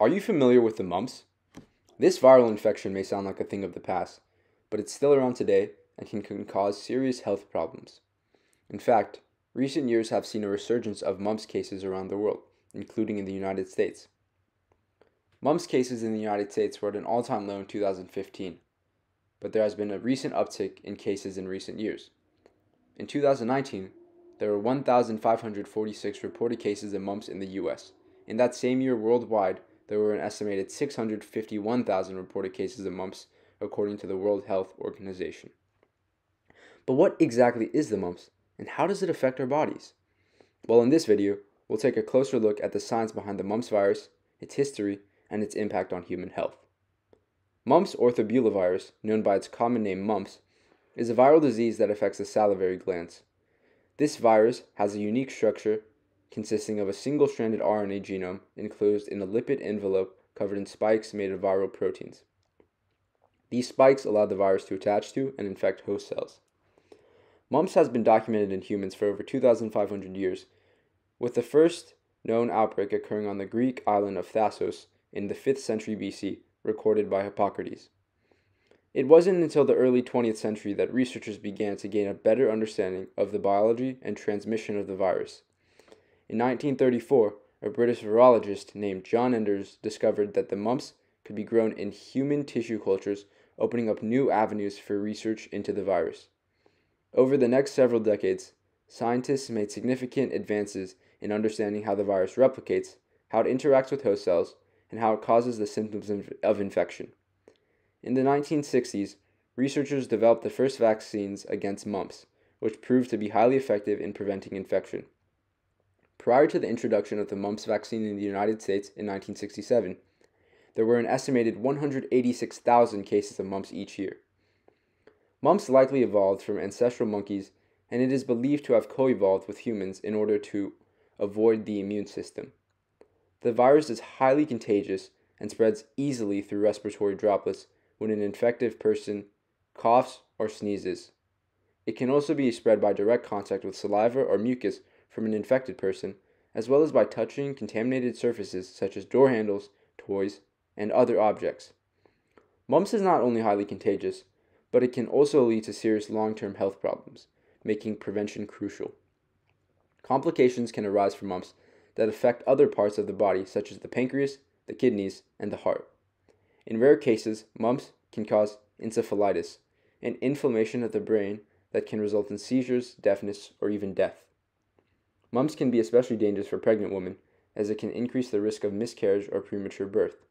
Are you familiar with the mumps? This viral infection may sound like a thing of the past, but it's still around today and can, can cause serious health problems. In fact, recent years have seen a resurgence of mumps cases around the world, including in the United States. Mumps cases in the United States were at an all time low in 2015, but there has been a recent uptick in cases in recent years. In 2019, there were 1,546 reported cases of mumps in the US. In that same year worldwide, there were an estimated 651,000 reported cases of mumps, according to the World Health Organization. But what exactly is the mumps, and how does it affect our bodies? Well, in this video, we'll take a closer look at the science behind the mumps virus, its history, and its impact on human health. Mumps orthorubulavirus, known by its common name mumps, is a viral disease that affects the salivary glands. This virus has a unique structure consisting of a single stranded RNA genome enclosed in a lipid envelope covered in spikes made of viral proteins. These spikes allow the virus to attach to and infect host cells. Mumps has been documented in humans for over 2,500 years, with the first known outbreak occurring on the Greek island of Thasos in the 5th century BC, recorded by Hippocrates. It wasn't until the early 20th century that researchers began to gain a better understanding of the biology and transmission of the virus. In 1934, a British virologist named John Enders discovered that the mumps could be grown in human tissue cultures, opening up new avenues for research into the virus. Over the next several decades, scientists made significant advances in understanding how the virus replicates, how it interacts with host cells, and how it causes the symptoms of infection. In the 1960s, researchers developed the first vaccines against mumps, which proved to be highly effective in preventing infection. Prior to the introduction of the mumps vaccine in the United States in 1967, there were an estimated 186,000 cases of mumps each year. Mumps likely evolved from ancestral monkeys, and it is believed to have co evolved with humans in order to avoid the immune system. The virus is highly contagious and spreads easily through respiratory droplets when an infected person coughs or sneezes. It can also be spread by direct contact with saliva or mucus from an infected person, as well as by touching contaminated surfaces such as door handles, toys, and other objects. Mumps is not only highly contagious, but it can also lead to serious long term health problems, making prevention crucial. Complications can arise from mumps that affect other parts of the body, such as the pancreas, the kidneys, and the heart. In rare cases, mumps can cause encephalitis, an inflammation of the brain that can result in seizures, deafness, or even death. Mumps can be especially dangerous for pregnant women, as it can increase the risk of miscarriage or premature birth.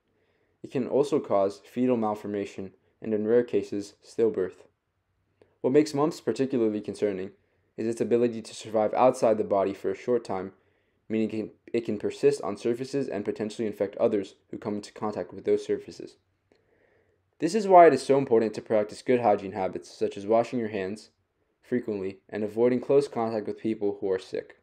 It can also cause fetal malformation and, in rare cases, stillbirth. What makes mumps particularly concerning is its ability to survive outside the body for a short time, meaning it can, persist on surfaces and potentially infect others who come into contact with those surfaces. This is why it is so important to practice good hygiene habits, such as washing your hands frequently and avoiding close contact with people who are sick.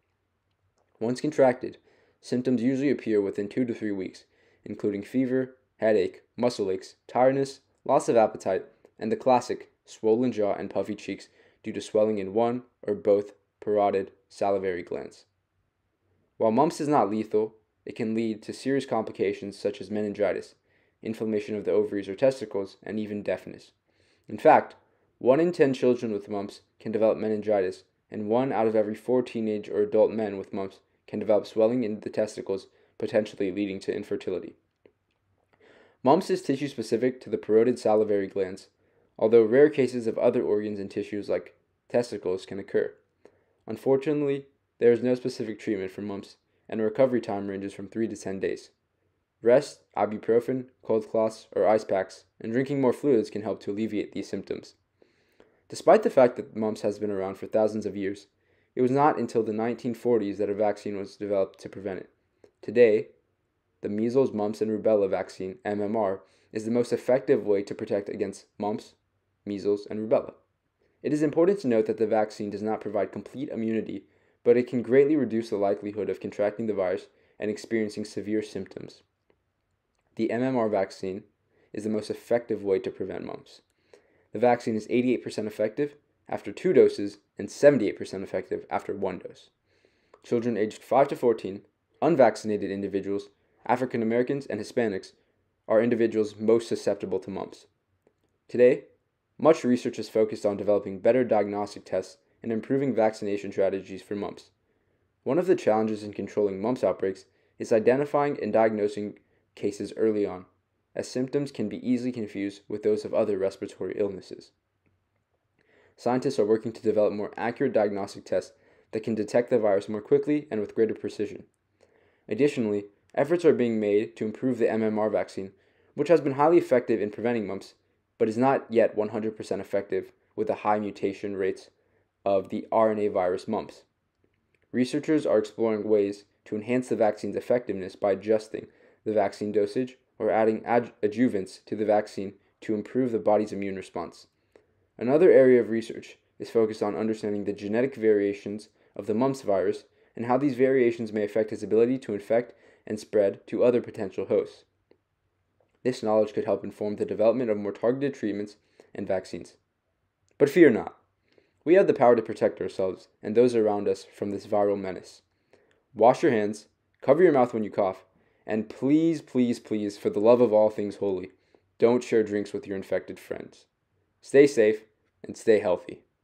Once contracted, symptoms usually appear within two to three weeks, including fever, headache, muscle aches, tiredness, loss of appetite, and the classic swollen jaw and puffy cheeks due to swelling in one or both parotid salivary glands. While mumps is not lethal, it can lead to serious complications such as meningitis, inflammation of the ovaries or testicles, and even deafness. In fact, 1 in 10 children with mumps can develop meningitis, and 1 out of every 4 teenage or adult men with mumps can develop swelling in the testicles, potentially leading to infertility. Mumps is tissue specific to the parotid salivary glands, although rare cases of other organs and tissues like testicles can occur. Unfortunately, there is no specific treatment for mumps, and recovery time ranges from 3 to 10 days. Rest, ibuprofen, cold cloths, or ice packs, and drinking more fluids can help to alleviate these symptoms. Despite the fact that mumps has been around for thousands of years, it was not until the 1940s that a vaccine was developed to prevent it. Today, the measles, mumps, and rubella vaccine, MMR, is the most effective way to protect against mumps, measles, and rubella. It is important to note that the vaccine does not provide complete immunity, but it can greatly reduce the likelihood of contracting the virus and experiencing severe symptoms. The MMR vaccine is the most effective way to prevent mumps. The vaccine is 88% effective after two doses and 78% effective after one dose. Children aged 5 to 14, unvaccinated individuals, African Americans, and Hispanics are individuals most susceptible to mumps. Today, much research is focused on developing better diagnostic tests and improving vaccination strategies for mumps. One of the challenges in controlling mumps outbreaks is identifying and diagnosing cases early on, as symptoms can be easily confused with those of other respiratory illnesses. Scientists are working to develop more accurate diagnostic tests that can detect the virus more quickly and with greater precision. Additionally, efforts are being made to improve the MMR vaccine, which has been highly effective in preventing mumps, but is not yet 100% effective with the high mutation rates of the RNA virus mumps. Researchers are exploring ways to enhance the vaccine's effectiveness by adjusting the vaccine dosage or adding adjuvants to the vaccine to improve the body's immune response. Another area of research is focused on understanding the genetic variations of the mumps virus and how these variations may affect its ability to infect and spread to other potential hosts. This knowledge could help inform the development of more targeted treatments and vaccines. But fear not. We have the power to protect ourselves and those around us from this viral menace. Wash your hands, cover your mouth when you cough, and please, please, please, for the love of all things holy, don't share drinks with your infected friends. Stay safe and stay healthy.